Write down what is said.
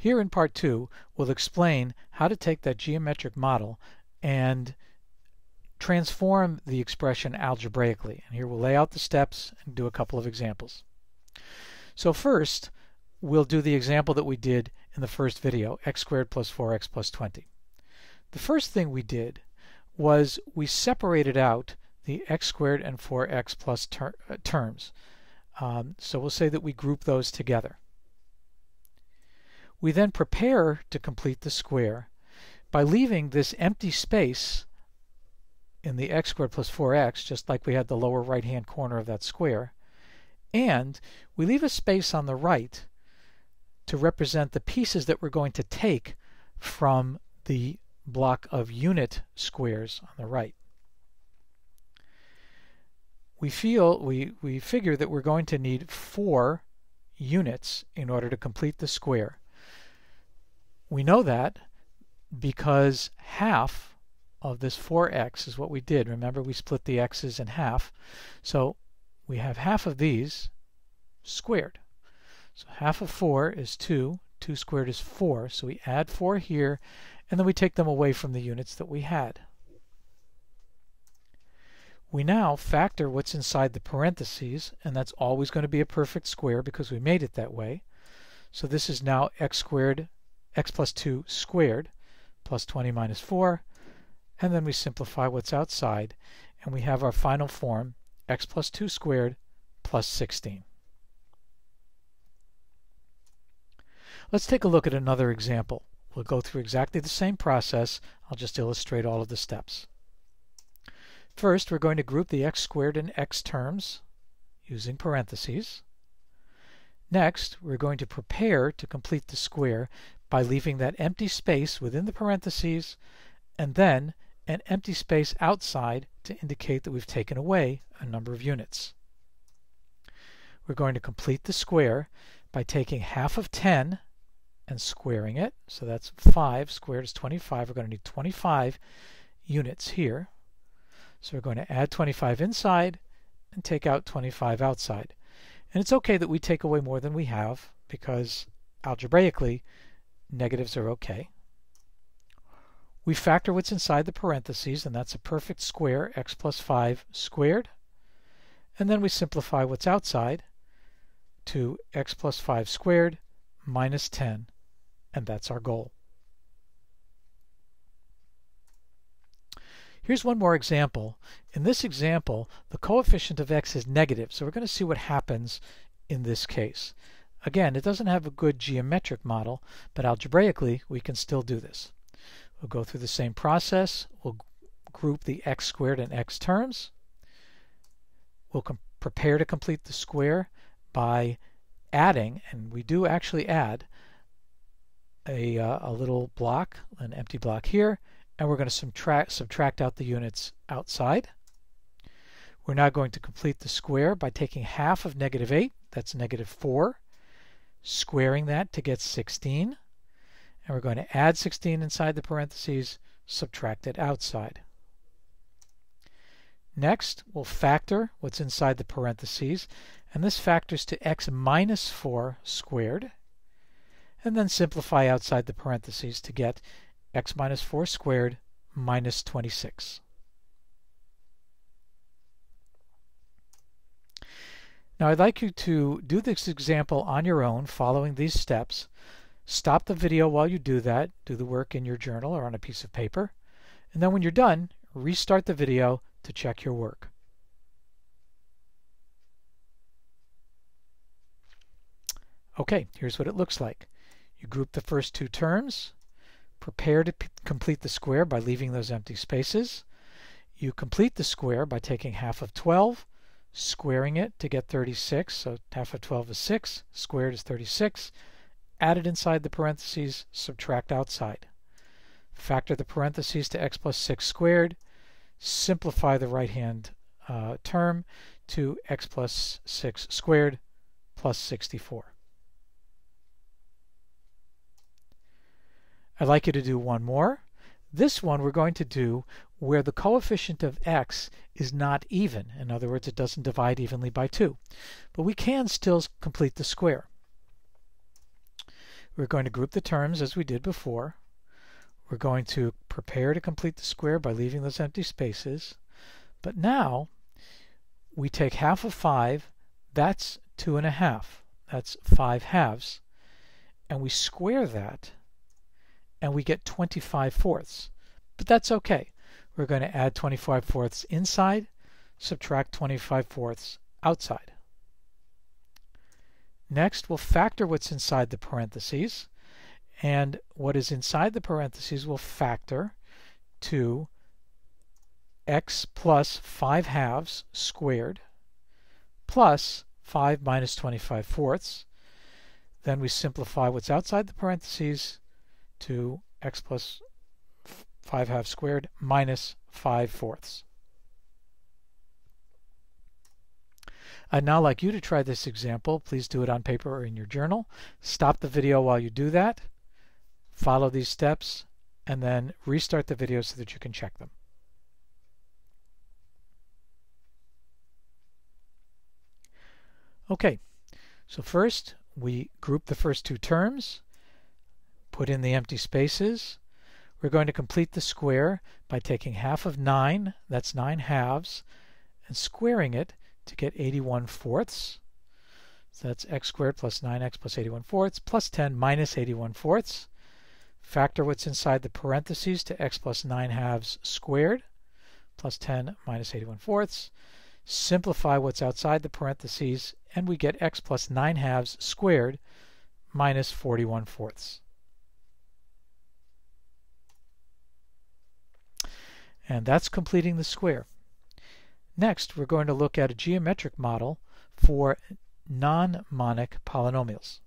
Here in part two, we'll explain how to take that geometric model and transform the expression algebraically. And here we'll lay out the steps and do a couple of examples. So first, we'll do the example that we did in the first video, x squared plus 4x plus 20. The first thing we did was we separated out the x squared and 4x plus ter uh, terms. Um, so we'll say that we group those together. We then prepare to complete the square by leaving this empty space in the x squared plus 4x, just like we had the lower right hand corner of that square. And we leave a space on the right to represent the pieces that we're going to take from the block of unit squares on the right. We feel we, we figure that we're going to need four units in order to complete the square. We know that because half of this 4x is what we did. Remember, we split the x's in half. So we have half of these squared. So half of 4 is 2. 2 squared is 4. So we add 4 here, and then we take them away from the units that we had. We now factor what's inside the parentheses, and that's always going to be a perfect square because we made it that way. So this is now x squared, x plus 2 squared, plus 20 minus 4, and then we simplify what's outside, and we have our final form, x plus 2 squared plus 16. Let's take a look at another example. We'll go through exactly the same process. I'll just illustrate all of the steps. First, we're going to group the x squared and x terms using parentheses. Next, we're going to prepare to complete the square by leaving that empty space within the parentheses and then an empty space outside to indicate that we've taken away a number of units. We're going to complete the square by taking half of 10 and squaring it. So that's 5 squared is 25. We're going to need 25 units here. So we're going to add 25 inside and take out 25 outside. And it's okay that we take away more than we have because algebraically negatives are okay. We factor what's inside the parentheses, and that's a perfect square, x plus 5 squared. And then we simplify what's outside to x plus 5 squared minus 10, and that's our goal. Here's one more example. In this example, the coefficient of x is negative, so we're going to see what happens in this case. Again, it doesn't have a good geometric model, but algebraically we can still do this. We'll go through the same process. We'll group the x squared and x terms. We'll prepare to complete the square by adding, and we do actually add, a, uh, a little block, an empty block here, and we're going to subtract, subtract out the units outside. We're now going to complete the square by taking half of negative 8, that's negative 4, squaring that to get 16 and we're going to add 16 inside the parentheses, subtract it outside. Next, we'll factor what's inside the parentheses, and this factors to x minus 4 squared, and then simplify outside the parentheses to get x minus 4 squared minus 26. Now I'd like you to do this example on your own following these steps Stop the video while you do that. Do the work in your journal or on a piece of paper. And then when you're done, restart the video to check your work. Okay, here's what it looks like. You group the first two terms, prepare to complete the square by leaving those empty spaces. You complete the square by taking half of 12, squaring it to get 36, so half of 12 is 6, squared is 36, add it inside the parentheses, subtract outside. Factor the parentheses to x plus 6 squared, simplify the right-hand uh, term to x plus 6 squared plus 64. I'd like you to do one more. This one we're going to do where the coefficient of x is not even. In other words, it doesn't divide evenly by 2. But we can still complete the square. we're going to group the terms as we did before. We're going to prepare to complete the square by leaving those empty spaces. But now we take half of 5, that's 2 and a half. That's 5 halves. And we square that, and we get 25 fourths. But that's okay. We're going to add 25 fourths inside, subtract 25 fourths outside. Next, we'll factor what's inside the parentheses, and what is inside the parentheses will factor to x plus 5 halves squared plus 5 minus 25 fourths. Then we simplify what's outside the parentheses to x plus 5 halves squared minus 5 fourths. I'd now like you to try this example. Please do it on paper or in your journal. Stop the video while you do that. Follow these steps and then restart the video so that you can check them. Okay, so first we group the first two terms, put in the empty spaces. We're going to complete the square by taking half of 9, that's 9 halves, and squaring it to get 81 fourths. So that's x squared plus 9x plus 81 fourths plus 10 minus 81 fourths. Factor what's inside the parentheses to x plus 9 halves squared plus 10 minus 81 fourths. Simplify what's outside the parentheses and we get x plus 9 halves squared minus 41 fourths. And that's completing the square. Next, we're going to look at a geometric model for non-monic polynomials.